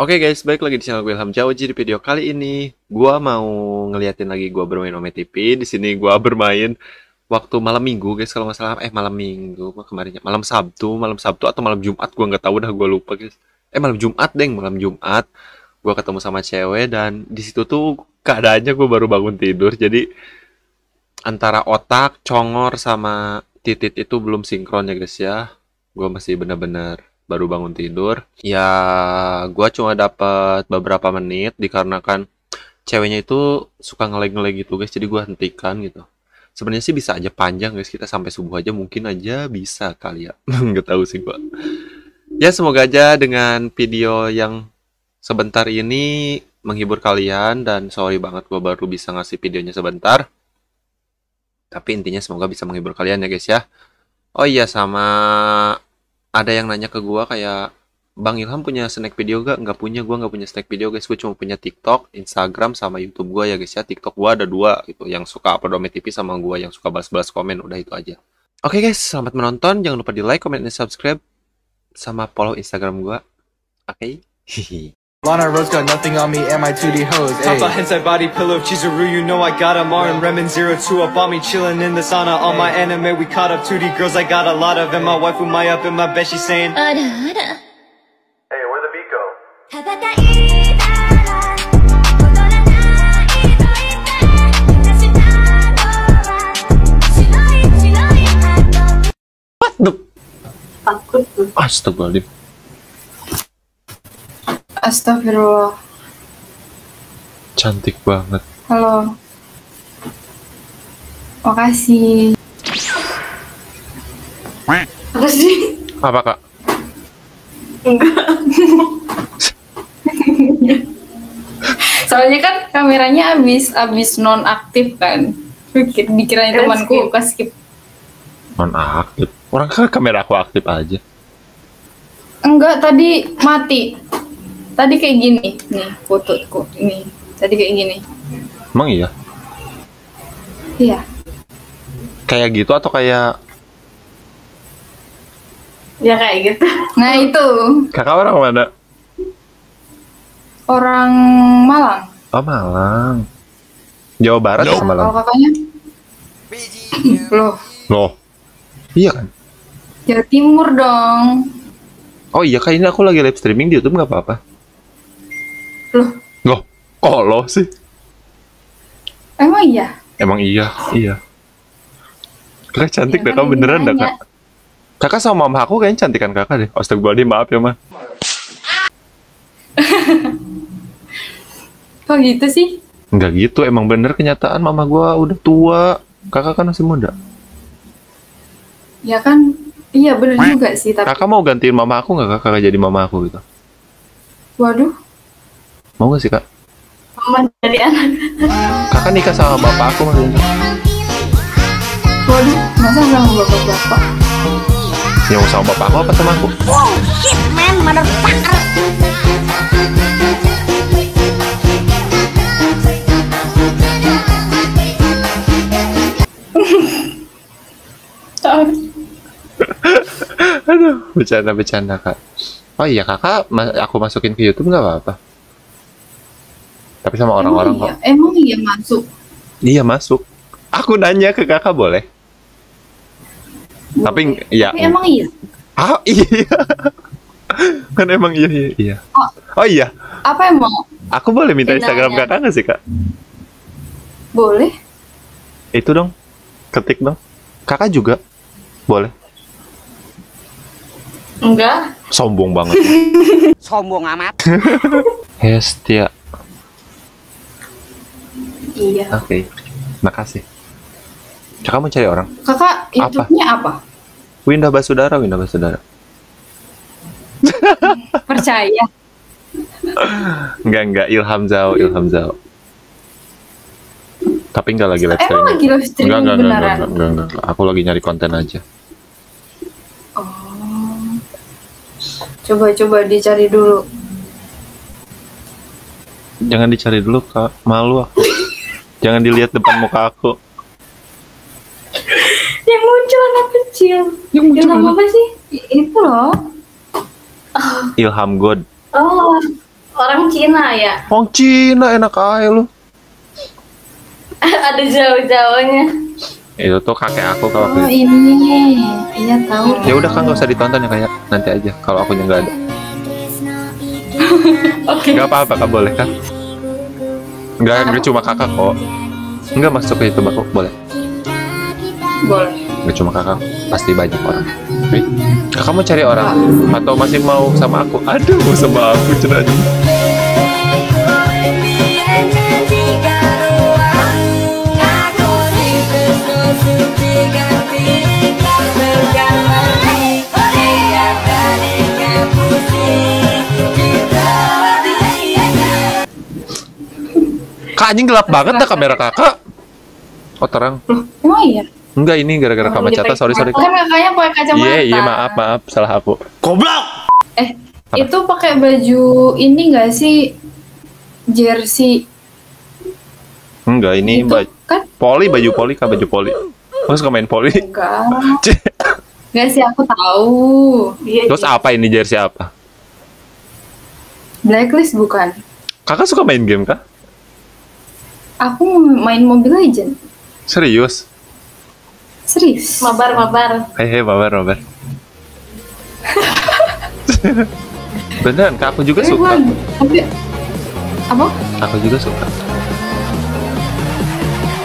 Oke guys, balik lagi di channel gue Ilham Jawa. Jadi video kali ini gua mau ngeliatin lagi gua bermain Ome TV. Di sini gua bermain waktu malam Minggu guys kalau nggak salah. Eh malam Minggu kemarinnya malam Sabtu, malam Sabtu atau malam Jumat gua nggak tahu dah gua lupa guys. Eh malam Jumat deng, malam Jumat. Gua ketemu sama cewek dan di situ tuh keadaannya gua baru bangun tidur. Jadi antara otak, congor sama titit itu belum sinkron ya guys ya. Gua masih bener-bener baru bangun tidur. Ya, gua cuma dapat beberapa menit dikarenakan ceweknya itu suka ngelag-ngelag gitu guys, jadi gua hentikan gitu. Sebenarnya sih bisa aja panjang guys, kita sampai subuh aja mungkin aja bisa kali ya. Nggak tahu sih gua. Ya semoga aja dengan video yang sebentar ini menghibur kalian dan sorry banget gua baru bisa ngasih videonya sebentar. Tapi intinya semoga bisa menghibur kalian ya guys ya. Oh iya sama ada yang nanya ke gua kayak Bang Ilham punya snack video gak? Nggak punya, gua nggak punya snack video guys. Gue cuma punya TikTok, Instagram, sama YouTube gua ya guys ya. TikTok gua ada dua gitu, yang suka upload Ome TV sama gua yang suka balas-balas komen. Udah itu aja. Oke guys, selamat menonton. Jangan lupa di like, comment, dan subscribe. Sama follow Instagram gua. Oke? Hihi. Lana Rose got nothing on me and my 2D hoes, Top of hentai body pillow Chizuru, you know I got him. Marin Remen 02 up on me, chillin' in the sauna. All my anime we caught up, 2D girls I got a lot of. And my wife who my up in my bed, She's saying, Ada, ada. Hey, where the beat go? What the? Astagfirullahaladzim. Astagfirullah. Cantik banget. Halo. Makasih. Apa sih? Apa kak? Soalnya kan kameranya abis abis non aktif kan. Pikir dikiranya Kan temanku ke skip. Non aktif. Orang kan kamera aku aktif aja. Enggak, tadi mati. Tadi kayak gini, nih fotoku ini. Tadi kayak gini. Emang iya? Iya. Kayak gitu atau kayak Ya kayak gitu. Nah itu kakak orang mana? orang Malang. Oh Malang. Jawa Barat ya Kalau Malang? kakaknya? Loh, Loh. Iya kan? Jawa Timur dong. Oh iya kak ini aku lagi live streaming di YouTube nggak apa-apa. Loh, Loh, kok lo sih? emang iya? Emang iya, iya. Kakak cantik deh, Ya, kan kamu ini beneran dah nanya. kak. Kakak sama mama aku kayaknya cantikan kakak deh. Astagfirullahaladzim, maaf ya mah. Kok gitu sih? Enggak gitu, emang bener kenyataan mama gua udah tua. Kakak kan masih muda. Ya kan, iya bener juga sih. Tapi, Kakak mau gantiin mama aku nggak kak? Kakak jadi mama aku gitu. waduh, Mau gak sih kak? Mama dari anak. Kakak nikah sama bapak aku maksudnya. waduh, masa sama bapak-bapak? Yang sama bapak aku apa sama aku? Aduh, bercanda-bercanda kak. Oh iya kakak, ma- aku masukin ke YouTube nggak apa-apa. Tapi sama orang-orang emang kok. iya, emang iya masuk. Iya masuk. Aku nanya ke kakak boleh. Tapi ya. Tapi emang iya. Ah iya. kan emang iya iya. iya. Oh. Oh iya. Apa emang? Aku boleh minta Kenalnya. Instagram kakak nggak sih kak? Boleh? Itu dong. Ketik dong. Kakak juga. Boleh. Enggak. Sombong banget. sombong amat. Hestia. Iya. Oke. Makasih. Kakak mau cari orang? Kakak YouTube-nya apa? Winda Basudara, Winda Basudara. Percaya. Enggak, enggak. Ilham Zhao, Ilham Zhao. Tapi enggak lagi live Emang streaming. lagi live streaming Enggak, enggak, enggak, beneran? enggak, enggak, enggak, enggak. Aku lagi nyari konten aja. Oh. Coba-coba dicari dulu. Jangan dicari dulu, Kak. Malu aku. Jangan dilihat depan muka aku. Yang muncul anak kecil. Yang muncul Yang anak- apa sih? Itu loh. Ilham God. Oh. Cina ya? Orang Cina enak aja lu. Ada jauh-jauhnya. Itu tuh kakek aku kalau Oh waktu ini, iya tahu. Ya udah kan nggak usah ditonton ya kayak nanti aja kalau akunya nggak ada. Oke. Nggak apa-apa kak boleh kan? Nggak nggak cuma kakak kok. Nggak masuk ke YouTube aku boleh. Boleh. Nggak cuma kakak pasti banyak orang. Wih, kakak mau cari orang atau masih mau sama aku? Aduh sama aku cenanya. Anjing gelap banget dah kamera kakak. Oh terang. Emang iya? Enggak ini gara-gara kamacata. Sorry sorry. Kan kakaknya pakai kacamata. Iya iya maaf maaf salah aku. Eh, Apa? itu pakai baju ini enggak sih? Jersey Enggak ini itu baju kan? poli baju poli kak baju poli. Aku suka main poli. Enggak. Enggak sih aku tahu. Iya, Terus apa ini jersey apa? Blacklist bukan? Kakak suka main game kah? Aku main Mobile Legend. Serius? Serius? mabar mabar. Hei hei babar babar. Beneran kak aku juga Eh, suka. tapi apa? Aku juga suka.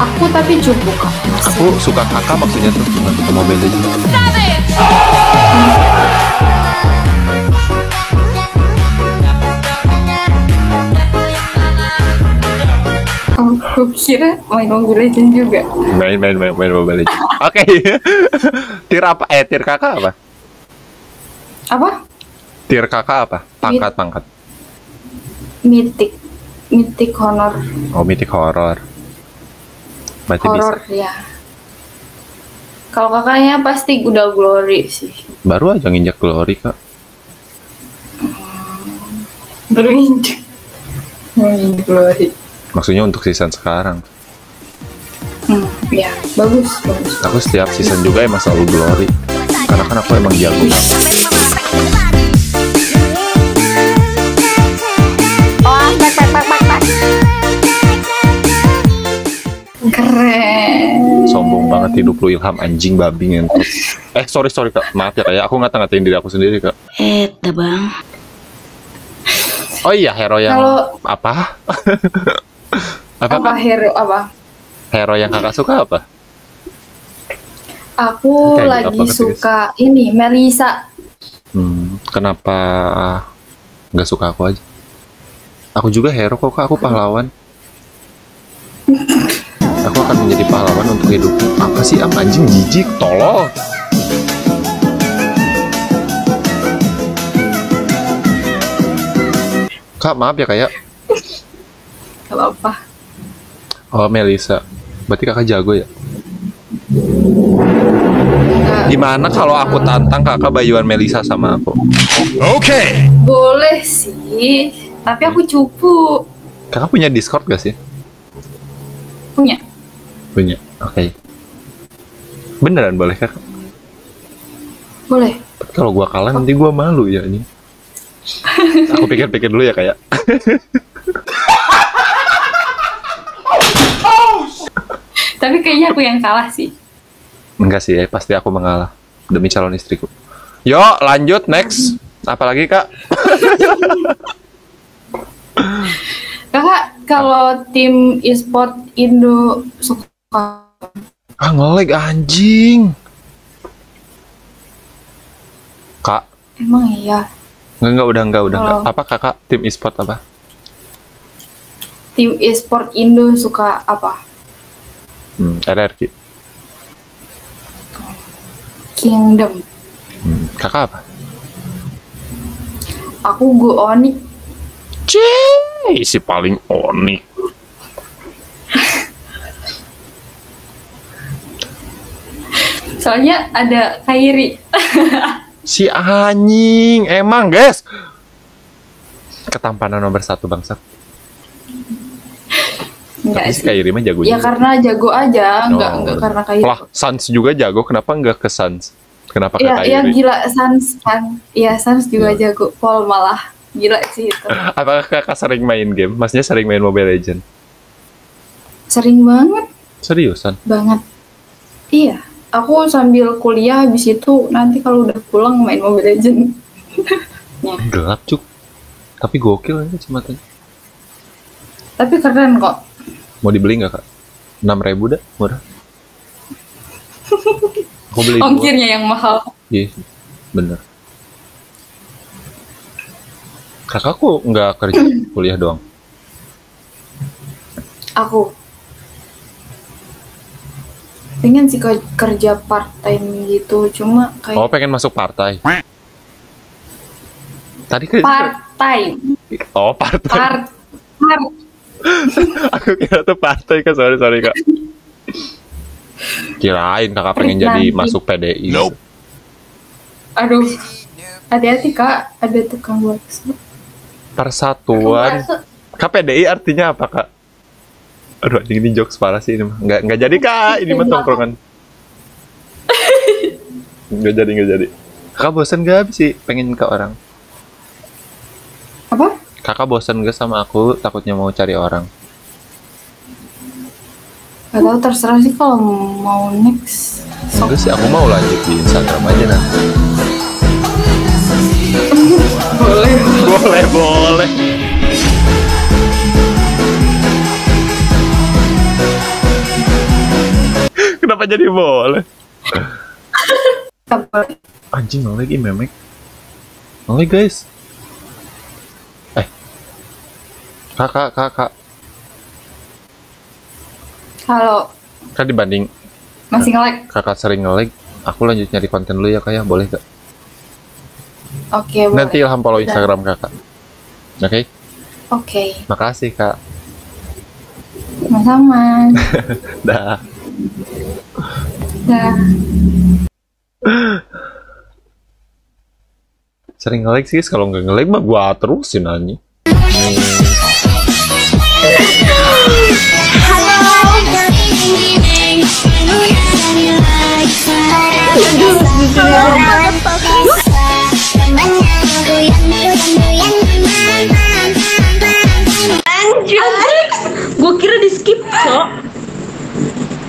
Aku tapi cukup kak. Aku suka kakak maksudnya tuh bukan suka Mobile Legends. Kira main Mobile Legend juga. Main main main main Mobile Legends. Oke. tir apa? Eh tir kakak apa? Apa? Tir kakak apa? Pangkat pangkat. Mythic. Mythic Honor. Oh mythic horror. Berarti bisa. Horror ya. Kalau kakaknya pasti udah glory sih. Baru aja nginjak glory kak. Baru injek. Hmm, glory. Maksudnya untuk season sekarang. Hmm, ya bagus bagus. Aku setiap season juga emang selalu glory. Karena kan aku emang jago kan. Keren. Sombong banget hidup lu ilham anjing babi ngentot. Eh sorry sorry kak. Maaf ya kayak aku ngata-ngatain diri aku sendiri kak. Eta bang. Oh iya hero yang Kalau- apa? apa Apa hero apa? Hero yang kakak suka apa? Aku Kayak gitu lagi guys. suka ini Melisa. Hmm, kenapa nggak suka aku aja? Aku juga hero kok aku pahlawan. Aku akan menjadi pahlawan untuk hidup. Apa sih am anjing jijik, tolol. Kak, maaf ya kayak. Kalau apa? Oh, Melisa. Berarti kakak jago ya? Gimana kalau aku tantang kakak bayuan Melisa sama aku? Boleh sih. Tapi aku cupu. Kakak punya Discord gak sih? Punya. Punya. Oke. Beneran boleh kakak? Boleh. Tapi kalau gua kalah nanti gua malu ya ini. Aku pikir-pikir dulu ya kayak. Tapi kayaknya aku yang kalah sih. Enggak sih, pasti aku mengalah demi calon istriku. Yuk, lanjut next. Apalagi kak? Kakak kalau tim e-sport Indo suka Ah ngelag anjing. Kak, emang iya enggak enggak udah enggak udah enggak. Apa kakak tim e-sport apa? tim e-sport Indo suka apa? Hmm, RRQ. Kingdom. Hmm, kakak apa? Aku Go Onyx. Cih, si paling onik. Soalnya ada Kairi. Si anjing, emang guys. Ketampanan nomor satu bangsat. Enggak Tapi. Kairi mah jago Ya juga. karena jago aja, enggak Oh. enggak karena Kairi. Lah, Sans juga jago, kenapa enggak ke Sans? Kenapa ke Iya, iya Kairi? gila Sans kan. Iya, Sans juga Iya. jago. Paul malah. Gila sih itu. Apakah kakak sering main game? Maksudnya sering main Mobile Legend? Sering banget, Seriusan? banget. Iya, aku sambil kuliah habis itu nanti kalau udah pulang main Mobile Legend. Gelap cuk. Tapi gokil aja cematanya. Tapi keren kok. Mau dibeli nggak kak? 6 ribu dah, murah. Aku beli dua. Ongkirnya yang mahal. Iya, bener. Kakakku nggak kerja, kuliah doang. Aku pengen sih ke- kerja part time gitu, cuma Oh, kayak pengen masuk partai. Tadi kan part time, Oh, partai. part part Aku kira tuh partai kan, sorry sorry kak. Kirain kakak pengen jadi Nanti. masuk PDI. Aduh, hati-hati kak, ada tukang bakso. Persatuan. Kak PDI artinya apa kak? Aduh, anjing ini jokes parah sih ini mah. Nggak, nggak jadi kak, ini mah tongkrongan. Nggak jadi, nggak jadi. Kakak bosan gak sih pengen ke orang? Kakak bosan gak sama aku, takutnya mau cari orang. Gak tau terserah sih kalau mau next. Enggak sih, aku mau lanjut di Instagram aja nanti. Boleh. boleh, boleh. Kenapa jadi boleh? Anjing lagi memek. Ngelag guys. Eh. Kakak, kakak. Kalau Kan dibanding masih nge-like. kakak sering ngelag, aku lanjut nyari konten dulu ya kak ya, boleh gak? Oke, boleh. Nanti ilham follow Instagram kakak. Oke, Oke, makasih kak. sama-sama. Dah. Dah. Sering ngelag sih, kalau nggak ngelag mah gua terusin anjing. Gue kira di skip.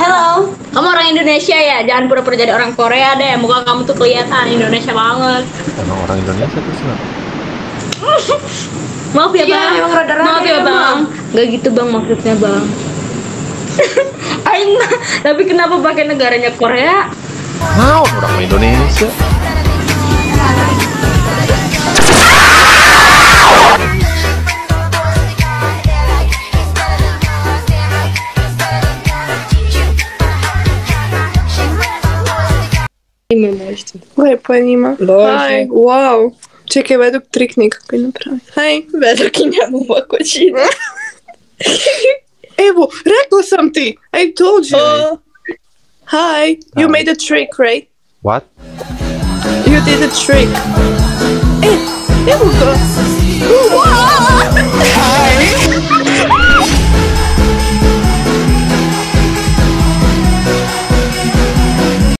Halo, kamu orang Indonesia ya? Jangan pura-pura jadi orang Korea deh. Muka kamu tuh kelihatan Indonesia banget. Emang orang Indonesia terus kenapa? Maaf ya Iya, bang. emang rada-rada Maaf ya ya, bang. Gak gitu bang maksudnya bang. Aing mah, tapi kenapa pakai negaranya Korea? Ah, mau orang Indonesia Има нещо. Лай, па има. Хай, вау. Чекай, Ведок трикни какво направи. Хай, Ведок и няма лакочина. Ево, рекла съм ти! I told you! Uh, Hi, you made a trick, right? What? You did a trick. Hey, there we go. Hi.